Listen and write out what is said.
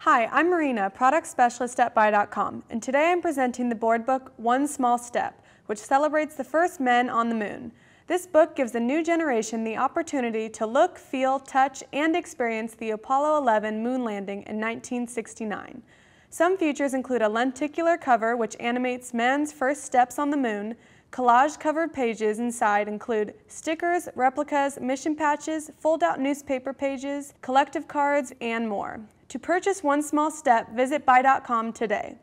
Hi, I'm Marina, product specialist at Buy.com, and today I'm presenting the board book One Small Step, which celebrates the first men on the moon. This book gives a new generation the opportunity to look, feel, touch, and experience the Apollo 11 moon landing in 1969. Some features include a lenticular cover which animates men's first steps on the moon, Collage-covered pages inside include stickers, replicas, mission patches, fold-out newspaper pages, collective cards, and more. To purchase One Small Step, visit Buy.com today.